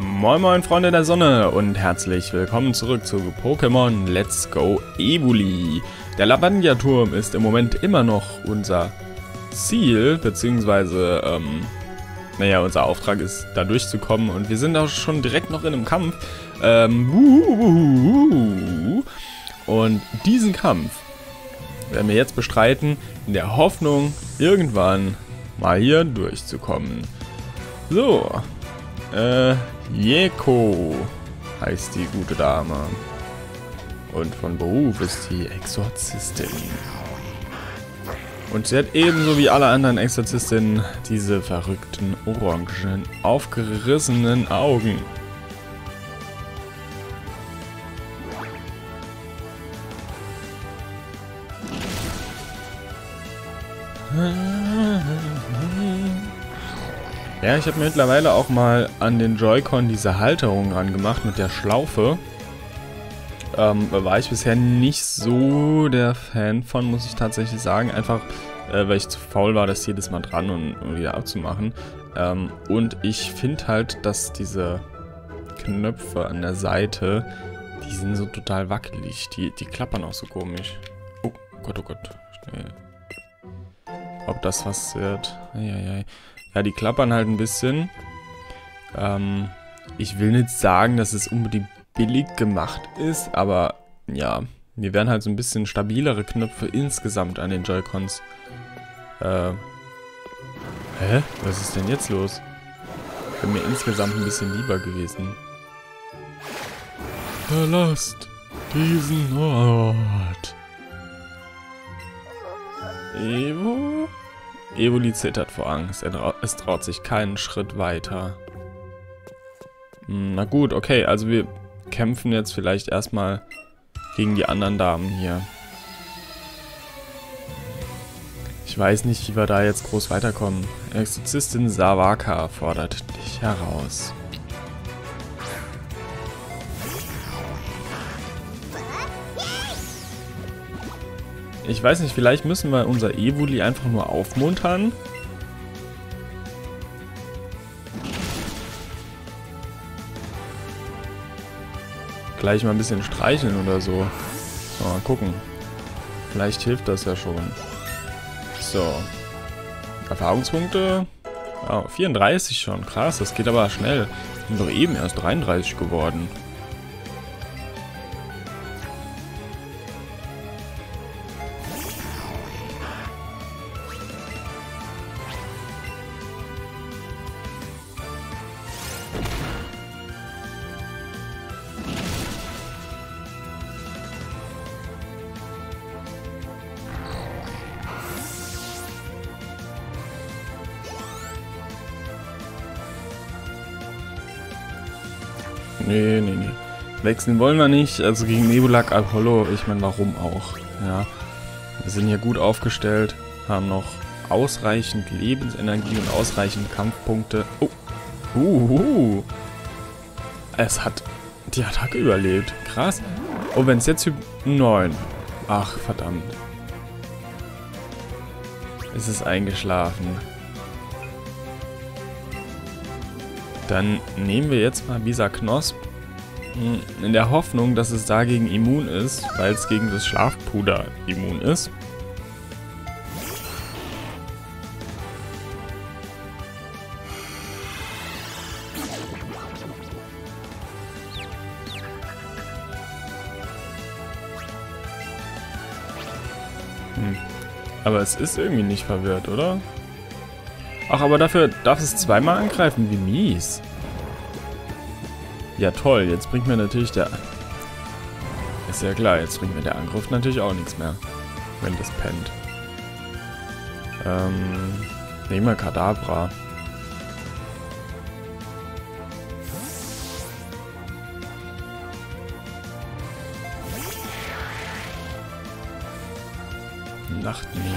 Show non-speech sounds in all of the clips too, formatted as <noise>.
Moin moin Freunde der Sonne und herzlich willkommen zurück zu Pokémon Let's Go Evoli. Der Lavandia-Turm ist im Moment immer noch unser Ziel, beziehungsweise, ähm, naja, unser Auftrag ist da durchzukommen und wir sind auch schon direkt noch in einem Kampf. Ähm, und diesen Kampf werden wir jetzt bestreiten, in der Hoffnung, irgendwann mal hier durchzukommen. So, äh, Jeko heißt die gute Dame. Und von Beruf ist sie Exorzistin. Und sie hat ebenso wie alle anderen Exorzistinnen diese verrückten, orangen, aufgerissenen Augen. Ja, ich habe mir mittlerweile auch mal an den Joy-Con diese Halterung gemacht mit der Schlaufe. Ähm, war ich bisher nicht so der Fan von, muss ich tatsächlich sagen. Einfach, äh, weil ich zu faul war, das jedes Mal dran und, und wieder abzumachen. Ähm, und ich finde halt, dass diese Knöpfe an der Seite, die sind so total wackelig. Die, die klappern auch so komisch. Oh Gott, oh Gott. Schnell. Ob das was wird? Eieiei. Ja, die klappern halt ein bisschen. Ähm, ich will nicht sagen, dass es unbedingt billig gemacht ist, aber ja, mir werden halt so ein bisschen stabilere Knöpfe insgesamt an den Joy-Cons. Äh, hä? Was ist denn jetzt los? Wäre mir insgesamt ein bisschen lieber gewesen. Verlasst diesen Ort. Evo? Evoli zittert vor Angst. Es traut sich keinen Schritt weiter. Hm, na gut, okay. Also wir kämpfen jetzt vielleicht erstmal gegen die anderen Damen hier. Ich weiß nicht, wie wir da jetzt groß weiterkommen. Exorzistin Savaka fordert dich heraus. Ich weiß nicht, vielleicht müssen wir unser Evoli einfach nur aufmuntern. Gleich mal ein bisschen streicheln oder so. so mal gucken. Vielleicht hilft das ja schon. So. Erfahrungspunkte. Oh, 34 schon. Krass, das geht aber schnell. Ich bin doch eben erst 33 geworden. Wechseln wollen wir nicht. Also gegen Nebulak Apollo, ich meine, warum auch? Ja. Wir sind hier gut aufgestellt, haben noch ausreichend Lebensenergie und ausreichend Kampfpunkte. Oh. Uhu. Es hat die Attacke überlebt. Krass. Oh, wenn es jetzt 9. Ach, verdammt. Es ist eingeschlafen. Dann nehmen wir jetzt mal Bisa Knosp. In der Hoffnung, dass es dagegen immun ist, weil es gegen das Schlafpuder immun ist. Hm. Aber es ist irgendwie nicht verwirrt, oder? Ach, aber dafür darf es zweimal angreifen. Wie mies. Ja, toll. Jetzt bringt mir natürlich der... Ist ja klar, jetzt bringt mir der Angriff natürlich auch nichts mehr. Wenn das pennt. Ähm... Nehmen wir Kadabra. Nachtnebel.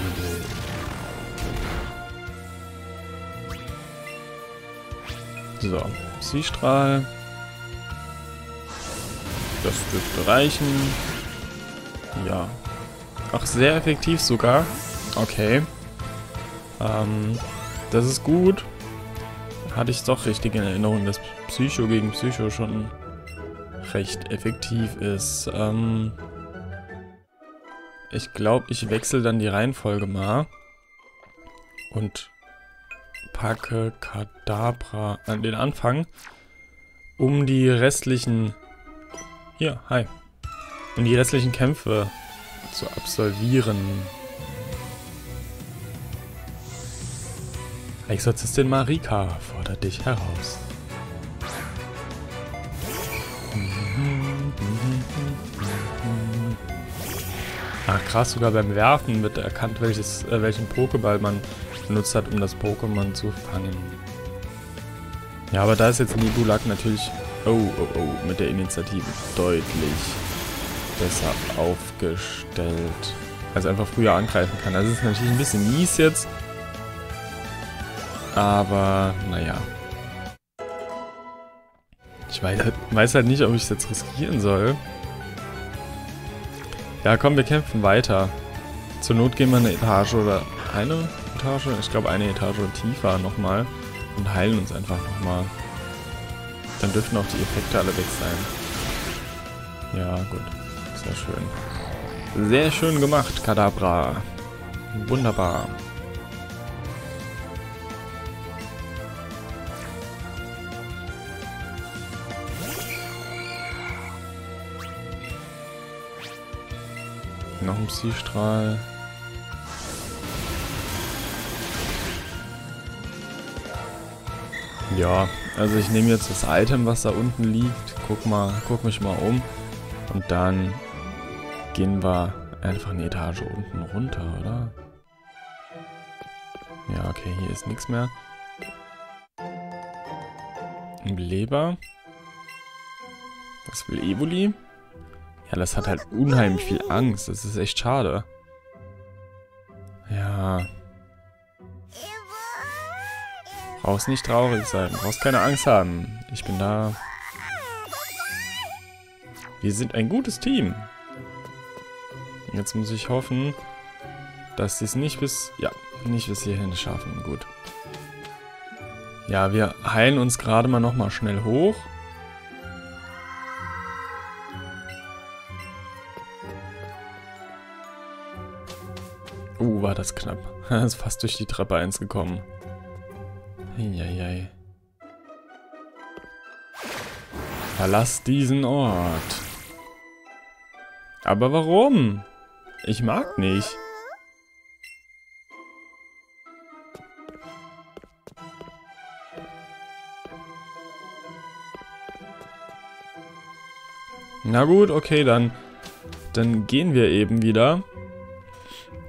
So, Psystrahl. Das dürfte reichen. Ja. Ach, sehr effektiv sogar. Okay. Ähm, das ist gut. hatte ich doch richtig in Erinnerung, dass Psycho gegen Psycho schon recht effektiv ist. Ähm ich glaube, ich wechsle dann die Reihenfolge mal und packe Kadabra an den Anfang, um die restlichen... Hier, hi. Um die restlichen Kämpfe zu absolvieren. Exorzistin Marika fordert dich heraus. Ach krass, sogar beim Werfen wird erkannt, welches, äh, welchen Pokéball man benutzt hat, um das Pokémon zu fangen. Ja, aber da ist jetzt Nibulak natürlich, oh, oh, oh, mit der Initiative deutlich besser aufgestellt. Also einfach früher angreifen kann. Also ist natürlich ein bisschen mies jetzt. Aber, naja. Ich halt, weiß halt nicht, ob ich es jetzt riskieren soll. Ja, komm, wir kämpfen weiter. Zur Not gehen wir eine Etage oder eine Etage? Ich glaube eine Etage tiefer nochmal. Und heilen uns einfach nochmal. Dann dürften auch die Effekte alle weg sein. Ja, gut. Sehr schön. Sehr schön gemacht, Kadabra. Wunderbar. Noch ein Psystrahl. Ja, also ich nehme jetzt das Item, was da unten liegt. Guck mal, guck mich mal um. Und dann gehen wir einfach eine Etage unten runter, oder? Ja, okay, hier ist nichts mehr. Leber. Was will Evoli? Ja, das hat halt unheimlich viel Angst. Das ist echt schade. Ja. Brauchst nicht traurig sein. Brauchst keine Angst haben. Ich bin da. Wir sind ein gutes Team. Jetzt muss ich hoffen, dass sie es nicht bis... Ja, nicht bis hierhin schaffen. Gut. Ja, wir heilen uns gerade mal nochmal schnell hoch. Uh, war das knapp. ist <laughs> fast durch die Treppe 1 gekommen. Eieiei. Verlass diesen Ort. Aber warum? Ich mag nicht. Na gut, okay, dann, dann gehen wir eben wieder.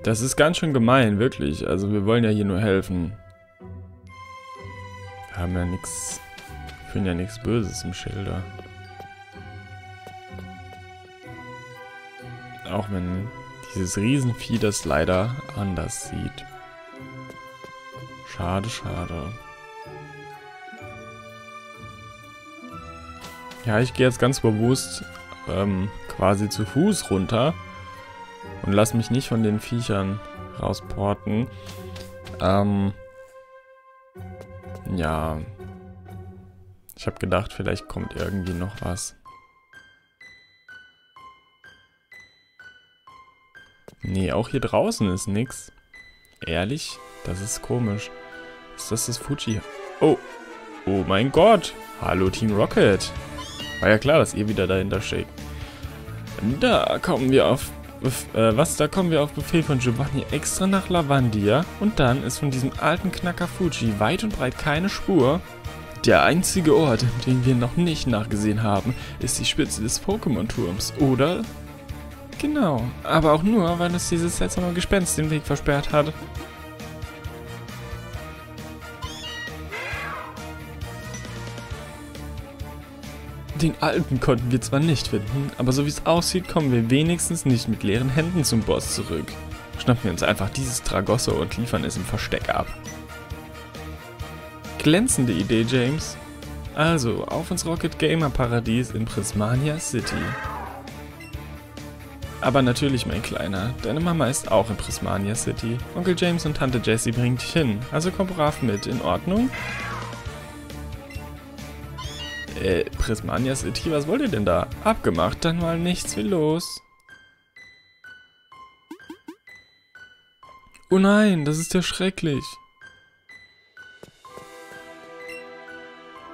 Das ist ganz schön gemein, wirklich. Also wir wollen ja hier nur helfen. Haben ja nichts... fühlen ja nichts Böses im Schilder. Auch wenn dieses Riesenvieh das leider anders sieht. Schade, schade. Ja, ich gehe jetzt ganz bewusst ähm, quasi zu Fuß runter. Und lass mich nicht von den Viechern rausporten. Ähm, ja. Ich habe gedacht, vielleicht kommt irgendwie noch was. Nee, auch hier draußen ist nix. Ehrlich? Das ist komisch. Ist das das Fuji? Oh. Oh mein Gott. Hallo Team Rocket. War ja klar, dass ihr wieder dahinter steckt. Da kommen wir auf äh, was, da kommen wir auf Befehl von Giovanni extra nach Lavandia und dann ist von diesem alten Knacker Fuji weit und breit keine Spur. Der einzige Ort, den wir noch nicht nachgesehen haben, ist die Spitze des Pokémon-Turms, oder? Genau, aber auch nur, weil es dieses seltsame Gespenst den Weg versperrt hat. Den alten konnten wir zwar nicht finden, aber so wie es aussieht, kommen wir wenigstens nicht mit leeren Händen zum Boss zurück. Schnappen wir uns einfach dieses Tragosso und liefern es im Versteck ab. Glänzende Idee, James. Also, auf ins Rocket Gamer Paradies in Prismania City. Aber natürlich, mein Kleiner, deine Mama ist auch in Prismania City. Onkel James und Tante Jessie bringen dich hin, also komm brav mit, in Ordnung? Äh, Prismania City, was wollt ihr denn da? Abgemacht, dann mal nichts, wie los? Oh nein, das ist ja schrecklich.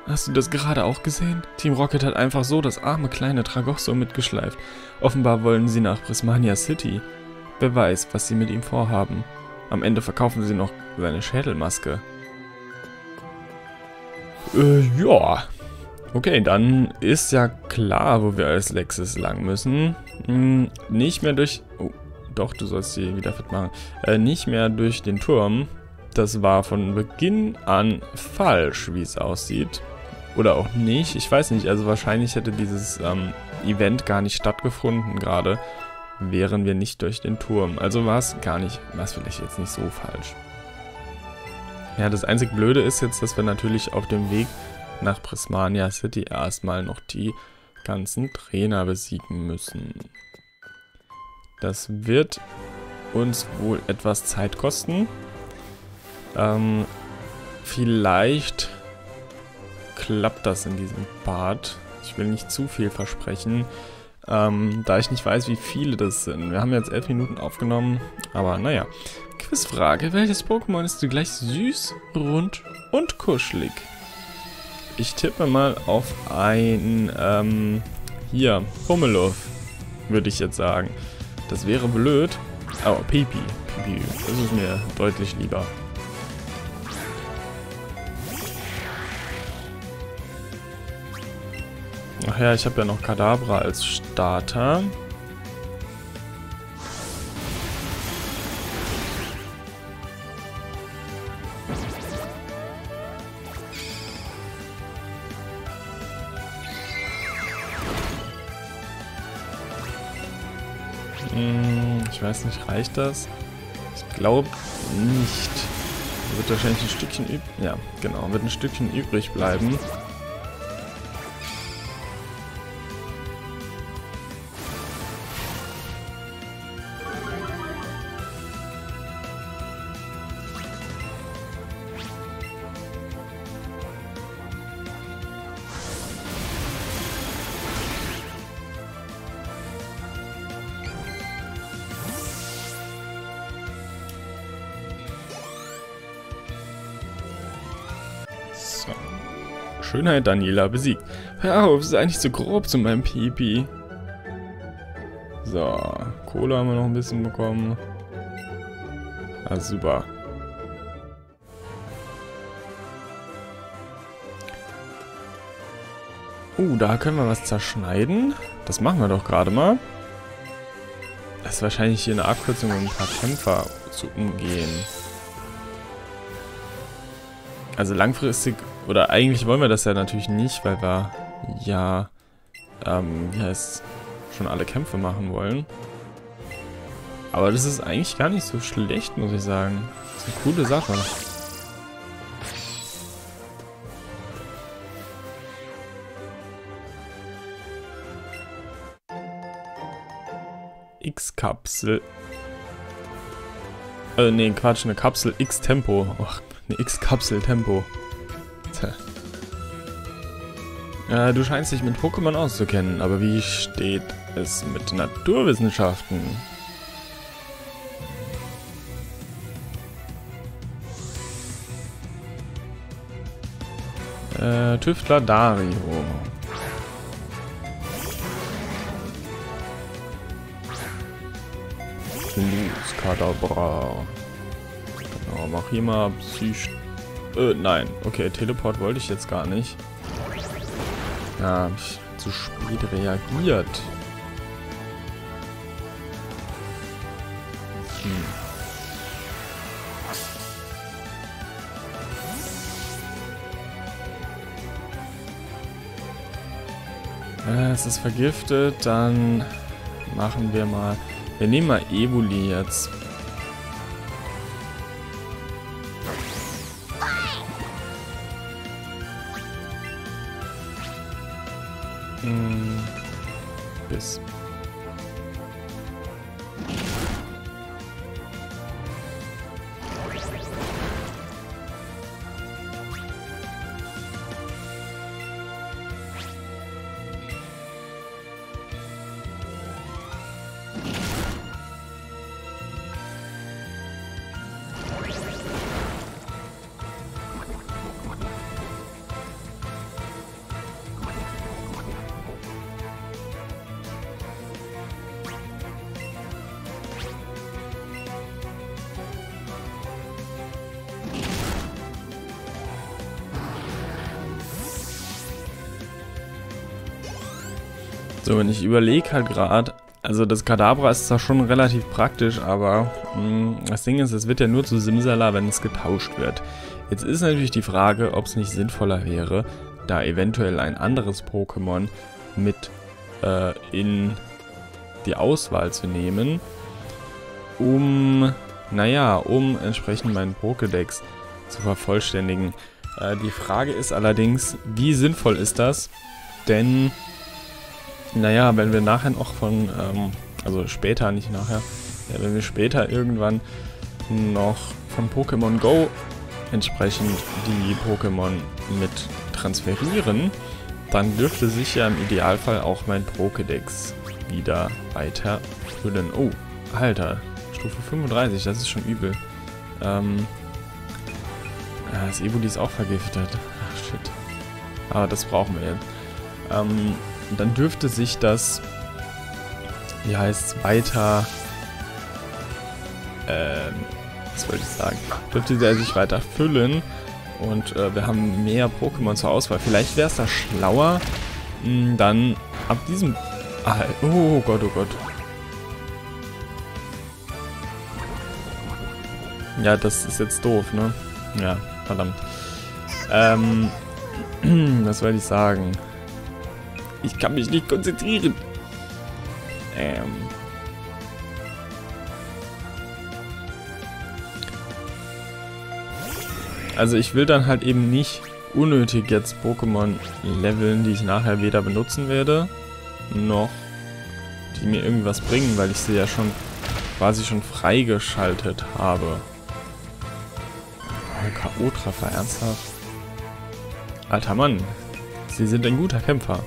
Hast du das gerade auch gesehen? Team Rocket hat einfach so das arme kleine Tragosso mitgeschleift. Offenbar wollen sie nach Prismania City. Wer weiß, was sie mit ihm vorhaben. Am Ende verkaufen sie noch seine Schädelmaske. Äh, ja. Okay, dann ist ja klar, wo wir als Lexus lang müssen. Hm, nicht mehr durch... Oh, doch, du sollst sie wieder fit machen. Äh, nicht mehr durch den Turm. Das war von Beginn an falsch, wie es aussieht. Oder auch nicht. Ich weiß nicht. Also wahrscheinlich hätte dieses ähm, Event gar nicht stattgefunden gerade, wären wir nicht durch den Turm. Also war es gar nicht, war es vielleicht jetzt nicht so falsch. Ja, das einzig Blöde ist jetzt, dass wir natürlich auf dem Weg nach Prismania City erstmal noch die ganzen Trainer besiegen müssen. Das wird uns wohl etwas Zeit kosten. Ähm, vielleicht klappt das in diesem Part. Ich will nicht zu viel versprechen, ähm, da ich nicht weiß, wie viele das sind. Wir haben jetzt elf Minuten aufgenommen, aber naja. Quizfrage, welches Pokémon ist gleich süß, rund und kuschelig? Ich tippe mal auf ein, ähm, hier, Pummeluff, würde ich jetzt sagen. Das wäre blöd, aber Pipi, Pipi, das ist mir deutlich lieber. Ach ja, ich habe ja noch Kadabra als Starter. Ich weiß nicht, reicht das? Ich glaube nicht. Wird wahrscheinlich ein Stückchen übrig. Ja, genau, wird ein Stückchen übrig bleiben. Schönheit Daniela besiegt. Hör auf, sei nicht so grob zu meinem Pipi. So, Kohle haben wir noch ein bisschen bekommen. Ah, super. Uh, da können wir was zerschneiden. Das machen wir doch gerade mal. Das ist wahrscheinlich hier eine Abkürzung, um ein paar Kämpfer zu umgehen. Also langfristig, oder eigentlich wollen wir das ja natürlich nicht, weil wir ja, ähm, wie heißt schon alle Kämpfe machen wollen. Aber das ist eigentlich gar nicht so schlecht, muss ich sagen. Das ist eine coole Sache. X-Kapsel. Äh, nee, Quatsch, eine Kapsel X-Tempo. Ach, eine X-Kapsel-Tempo. Äh, du scheinst dich mit Pokémon auszukennen, aber wie steht es mit Naturwissenschaften? Äh, Tüftler Dario. Luz Kadabra. Genau, mach hier mal Psych... Äh, nein. Okay, Teleport wollte ich jetzt gar nicht. Ja, hab ich zu spät reagiert. Hm. Äh, es ist vergiftet, dann machen wir mal... Wir nehmen mal Evoli jetzt. So, wenn ich überlege halt gerade, also das Kadabra ist zwar schon relativ praktisch, aber mh, hm, das Ding ist, es wird ja nur zu Simsala, wenn es getauscht wird. Jetzt ist natürlich die Frage, ob es nicht sinnvoller wäre, da eventuell ein anderes Pokémon mit äh, in die Auswahl zu nehmen, um, naja, um entsprechend meinen Pokédex zu vervollständigen. Äh, die Frage ist allerdings, wie sinnvoll ist das? Denn, naja, wenn wir nachher noch von, ähm, also später, nicht nachher, ja, wenn wir später irgendwann noch von Pokémon Go entsprechend die Pokémon mit transferieren, dann dürfte sich ja im Idealfall auch mein Pokédex wieder weiter füllen. Oh, Alter, Stufe 35, das ist schon übel. Ähm, das Evoli ist auch vergiftet. Ach, shit. Aber das brauchen wir jetzt. Ähm, dann dürfte sich das, wie heißt es, weiter, ähm, was wollte ich sagen, dürfte der sich weiter füllen und äh, wir haben mehr Pokémon zur Auswahl. Vielleicht wäre es da schlauer, mh, hm, dann ab diesem... Ah, oh Gott, oh Gott. Ja, das ist jetzt doof, ne? Ja, verdammt. Ähm, <clears throat> was wollte ich sagen? Ich kann mich nicht konzentrieren. Ähm... Also ich will dann halt eben nicht unnötig jetzt Pokémon leveln, die ich nachher weder benutzen werde, noch die mir irgendwas bringen, weil ich sie ja schon quasi schon freigeschaltet habe. K.O.-Treffer, ernsthaft? Alter Mann, Sie sind ein guter Kämpfer.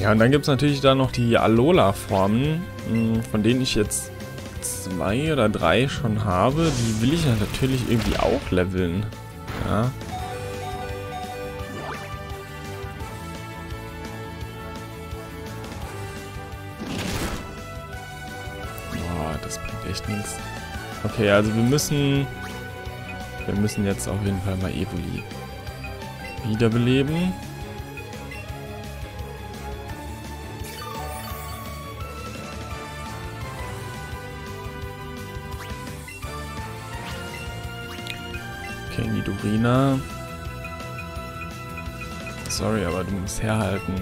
Ja, und dann gibt es natürlich da noch die Alola-Formen, hm, von denen ich jetzt zwei oder drei schon habe. Die will ich ja natürlich irgendwie auch leveln. Ja. Boah, das bringt echt nichts. Okay, also wir müssen... Wir müssen jetzt auf jeden Fall mal Evoli wiederbeleben. Nidorina. Sorry, aber du musst herhalten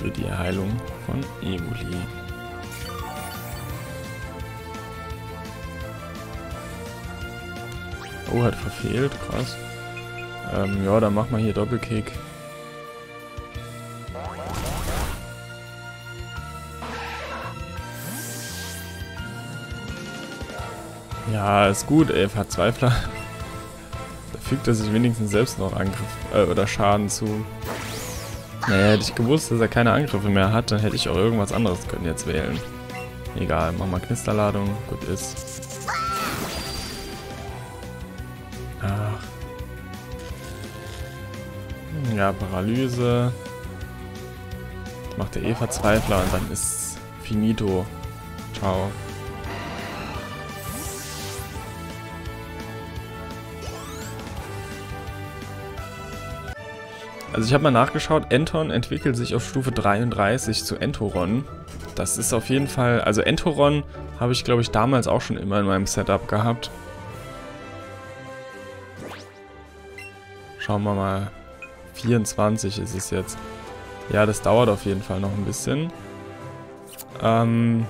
für die Erheilung von Evoli. Oh, hat verfehlt, krass. Ähm, ja, dann mach mal hier Doppelkick. Ja, ist gut, ey, Verzweifler fügt er sich wenigstens selbst noch Angriff äh, oder Schaden zu. Naja, hätte ich gewusst, dass er keine Angriffe mehr hat, dann hätte ich auch irgendwas anderes können jetzt wählen. Egal, mach mal Knisterladung, gut ist. Ach. Ja, Paralyse. Macht der E-Verzweifler und dann ist finito. Ciao. Also ich habe mal nachgeschaut, Enton entwickelt sich auf Stufe 33 zu Entoron. Das ist auf jeden Fall, also Entoron habe ich glaube ich damals auch schon immer in meinem Setup gehabt. Schauen wir mal. 24 ist es jetzt. Ja, das dauert auf jeden Fall noch ein bisschen. Ähm.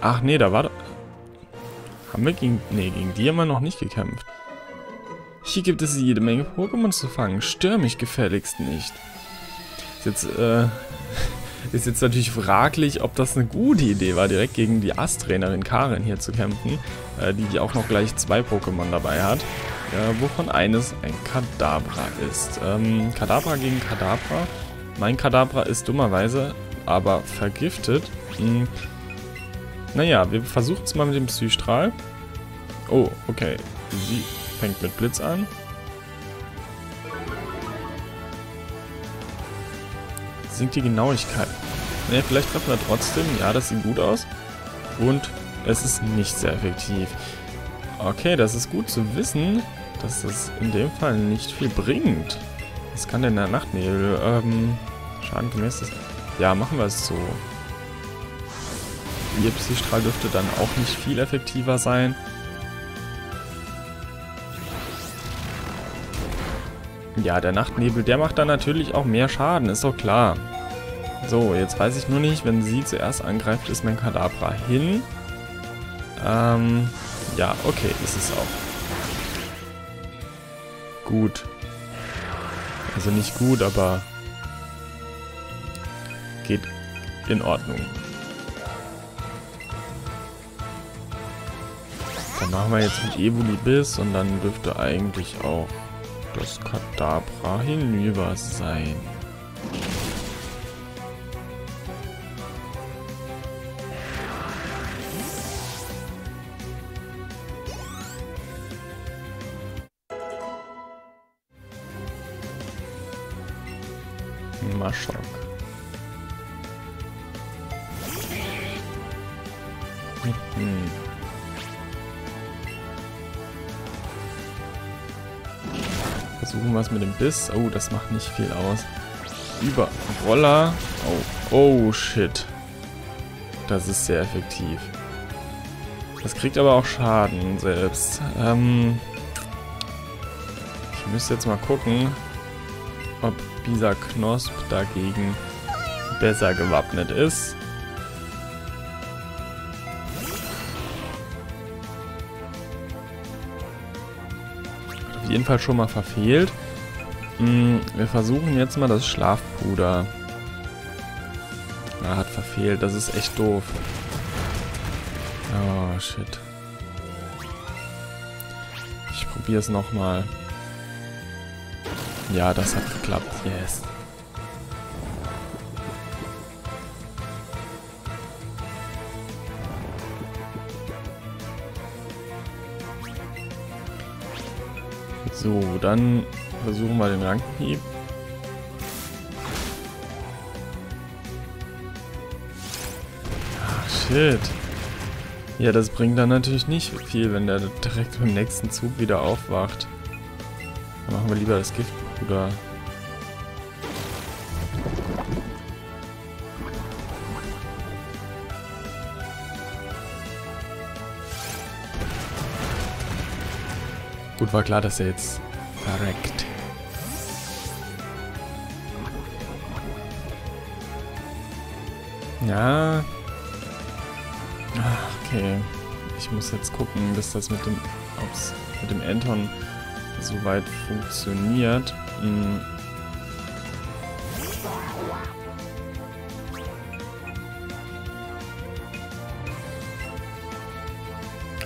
Ach nee, da war... Haben wir gegen... Nee, gegen die haben wir noch nicht gekämpft. Hier gibt es jede Menge Pokémon zu fangen. Stör mich gefälligst nicht. Ist jetzt, äh, <laughs> ist jetzt natürlich fraglich, ob das eine gute Idee war, direkt gegen die Ast-Trainerin Karin hier zu kämpfen, äh, die auch noch gleich zwei Pokémon dabei hat, äh, wovon eines ein Kadabra ist. Ähm, Kadabra gegen Kadabra. Mein Kadabra ist dummerweise aber vergiftet. Hm. Naja, wir versuchen es mal mit dem Psystrahl. Oh, okay. Sie Fängt mit Blitz an. Sinkt die Genauigkeit. Ne, vielleicht treffen wir trotzdem. Ja, das sieht gut aus. Und es ist nicht sehr effektiv. Okay, das ist gut zu wissen. dass es in dem Fall nicht viel bringt. Was kann denn der Nachtnebel? Ähm, schadengemäß ist... Ja, machen wir es so. Ihr Psystrahl dürfte dann auch nicht viel effektiver sein. Ja, der Nachtnebel, der macht dann natürlich auch mehr Schaden, ist doch klar. So, jetzt weiß ich nur nicht, wenn sie zuerst angreift, ist mein Kadabra hin. Ähm, ja, okay, ist es auch. Gut. Also nicht gut, aber geht in Ordnung. Dann machen wir jetzt mit Evoli bis und dann dürfte eigentlich auch das Kadabra hinüber sein. Biss. Oh, das macht nicht viel aus. Über Roller. Oh, oh shit. Das ist sehr effektiv. Das kriegt aber auch Schaden selbst. Ähm ich müsste jetzt mal gucken, ob dieser Knosp dagegen besser gewappnet ist. auf jeden Fall schon mal verfehlt. Hm, wir versuchen jetzt mal das Schlafpuder. Er hat verfehlt, das ist echt doof. Oh, shit. Ich probiere es nochmal. Ja, das hat geklappt. Yes. So, dann versuchen wir den Rankenhieb. Ach, shit. Ja, das bringt dann natürlich nicht viel, wenn der direkt im nächsten Zug wieder aufwacht. Dann machen wir lieber das Giftpuder. Gut, war klar, dass er jetzt verreckt. Ja. Ach, okay. Ich muss jetzt gucken, bis das mit dem, ob's mit dem Anton soweit funktioniert. Hm.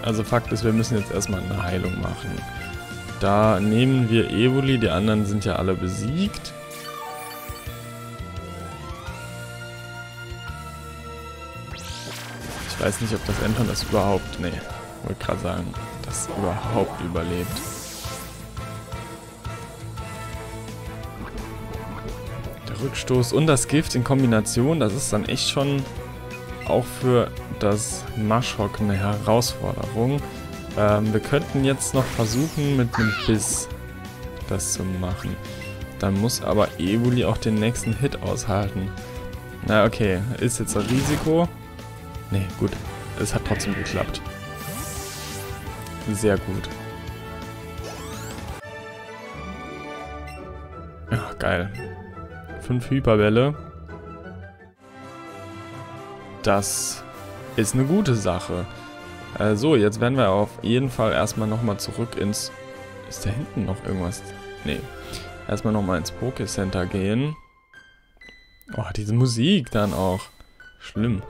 Also Fakt ist, wir müssen jetzt erstmal eine Heilung machen. Da nehmen wir Evoli, die anderen sind ja alle besiegt. Weiß nicht, ob das Anton das überhaupt... Nee, wollte gerade sagen, das überhaupt überlebt. Der Rückstoß und das Gift in Kombination, das ist dann echt schon auch für das Maschok eine Herausforderung. Ähm, wir könnten jetzt noch versuchen, mit einem Biss das zu machen. Dann muss aber Evoli auch den nächsten Hit aushalten. Na, okay. Ist jetzt ein Risiko. Ne, gut. Es hat trotzdem geklappt. Sehr gut. Ja, geil. Fünf Hyperbälle. Das ist eine gute Sache. Äh, so, jetzt werden wir auf jeden Fall erstmal nochmal zurück ins... Ist da hinten noch irgendwas? Nee. Erstmal nochmal ins Poké-Center gehen. Oh, diese Musik dann auch. Schlimm.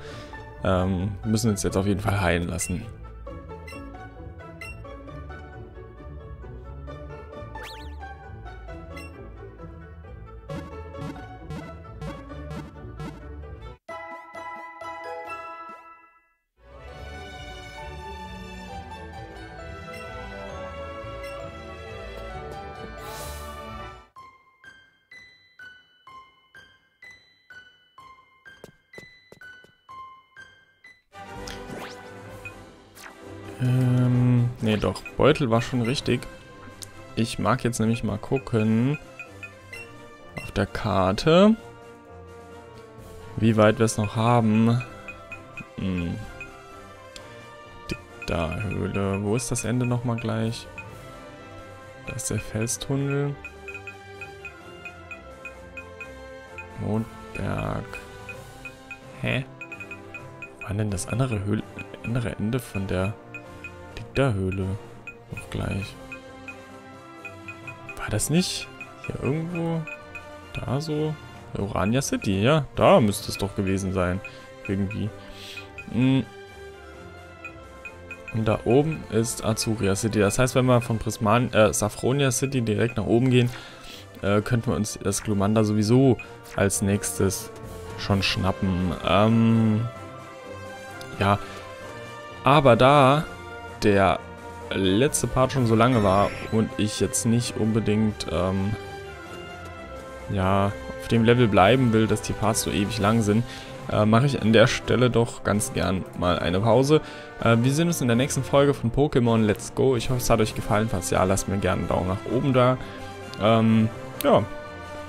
Ähm, müssen uns jetzt auf jeden Fall heilen lassen. Ähm, nee, doch. Beutel war schon richtig. Ich mag jetzt nämlich mal gucken auf der Karte, wie weit wir es noch haben. Hm. Da, Höhle. Wo ist das Ende nochmal gleich? Da ist der Felstunnel. Mondberg. Hä? Wann denn das andere Höhle, andere Ende von der Dicta-Höhle? Noch gleich. War das nicht hier irgendwo? Da so? Urania City, ja. Da müsste es doch gewesen sein. Irgendwie. Hm. Und da oben ist Azuria City. Das heißt, wenn wir von Prisman, äh, Safronia City direkt nach oben gehen, äh, könnten wir uns das Glumanda sowieso als nächstes schon schnappen. Ähm, ja. Aber da der letzte Part schon so lange war und ich jetzt nicht unbedingt, ähm, ja, auf dem Level bleiben will, dass die Parts so ewig lang sind, äh, mache ich an der Stelle doch ganz gern mal eine Pause. Äh, wir sehen uns in der nächsten Folge von Pokémon Let's Go. Ich hoffe, es hat euch gefallen. Falls ja, lasst mir gerne einen Daumen nach oben da. Ähm, ja,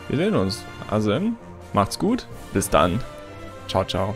wir sehen uns. Also macht's gut. Bis dann. Ciao, ciao.